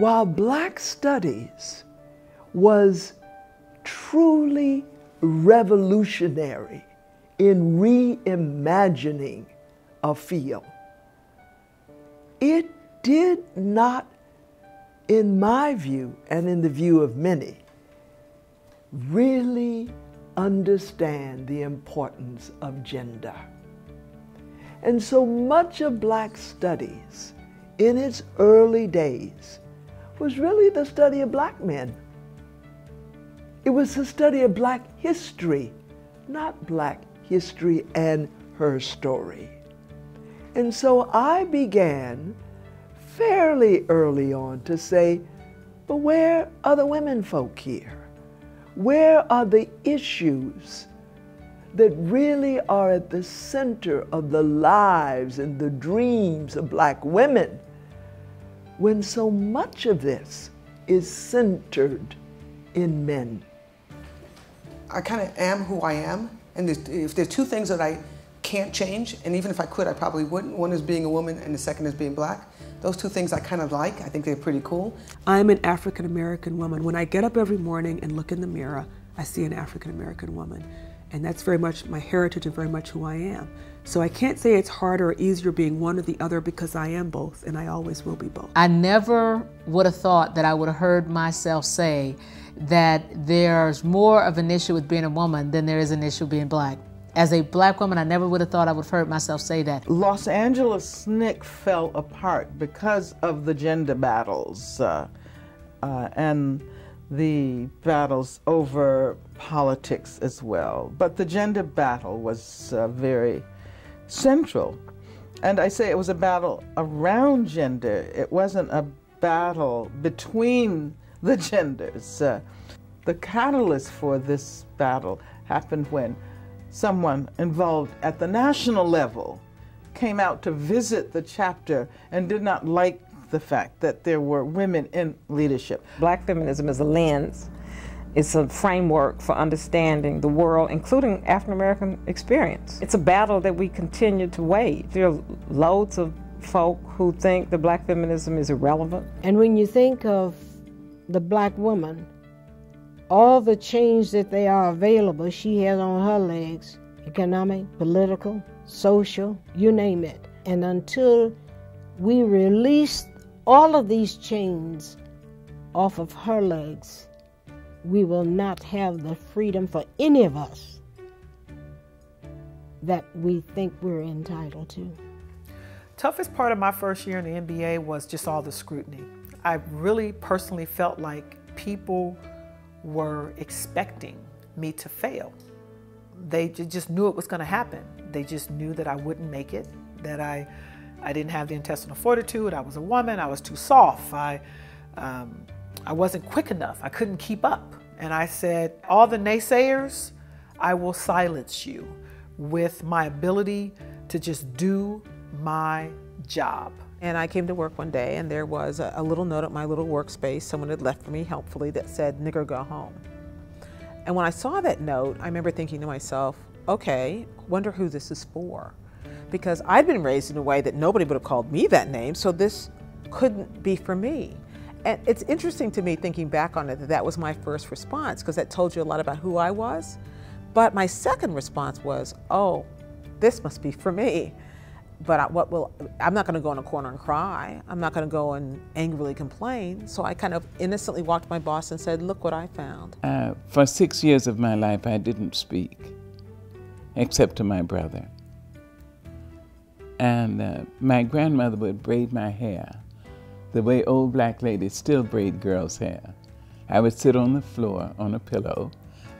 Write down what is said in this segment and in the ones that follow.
while Black Studies was truly revolutionary in reimagining a field, it did not, in my view and in the view of many, really understand the importance of gender. And so much of Black studies in its early days was really the study of black men. It was the study of black history, not black history and her story. And so I began fairly early on to say, but where are the women folk here? Where are the issues that really are at the center of the lives and the dreams of black women when so much of this is centered in men? I kind of am who I am, and if there's two things that I can't change, and even if I could, I probably wouldn't. One is being a woman, and the second is being black. Those two things I kind of like. I think they're pretty cool. I'm an African American woman. When I get up every morning and look in the mirror, I see an African American woman. And that's very much my heritage and very much who I am. So I can't say it's harder or easier being one or the other because I am both and I always will be both. I never would have thought that I would have heard myself say that there's more of an issue with being a woman than there is an issue with being black. As a black woman, I never would have thought I would have heard myself say that. Los Angeles SNCC fell apart because of the gender battles uh, uh, and the battles over politics as well. But the gender battle was uh, very central. And I say it was a battle around gender, it wasn't a battle between the genders. Uh, the catalyst for this battle happened when someone involved at the national level came out to visit the chapter and did not like the fact that there were women in leadership. Black feminism is a lens, it's a framework for understanding the world, including African American experience. It's a battle that we continue to wage. There are loads of folk who think that black feminism is irrelevant. And when you think of the black woman, all the change that they are available, she has on her legs economic, political, social, you name it. And until we release all of these chains off of her legs, we will not have the freedom for any of us that we think we're entitled to. Toughest part of my first year in the NBA was just all the scrutiny. I really personally felt like people were expecting me to fail. They just knew it was going to happen. They just knew that I wouldn't make it, that I, I didn't have the intestinal fortitude, I was a woman, I was too soft, I, um, I wasn't quick enough, I couldn't keep up. And I said, all the naysayers, I will silence you with my ability to just do my job. And I came to work one day and there was a, a, little note at my little workspace someone had left for me helpfully that said, nigger go home. And when I saw that note, I remember thinking to myself, okay, wonder who this is for. Because I'd been raised in a way that nobody would have called me that name, so this couldn't be for me. And it's interesting to me thinking back on it that that was my first response because that told you a lot about who I was. But my second response was, oh, this must be for me but I, what will I'm not going to go in a corner and cry. I'm not going to go and angrily complain. So I kind of innocently walked my boss and said, "Look what I found." Uh, for six years of my life, I didn't speak, except to my brother. And uh, my grandmother would braid my hair, the way old black ladies still braid girls' hair. I would sit on the floor on a pillow.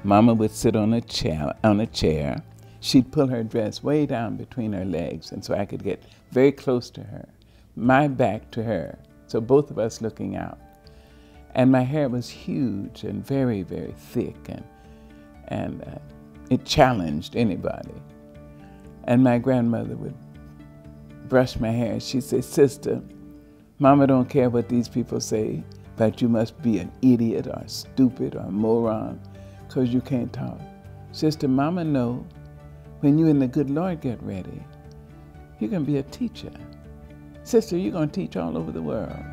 Mama would sit on a chair on a chair she'd pull her dress way down between her legs, and so I could get very close to her, my back to her, so both of us looking out. And my hair was huge and very, very thick, and, and uh, it challenged anybody. And my grandmother would brush my hair. She'd say, Sister, Mama don't care what these people say, but you must be an idiot or stupid or moron because you can't talk. Sister, Mama know when you and the good Lord get ready, you're going to be a teacher. Sister, you're going to teach all over the world.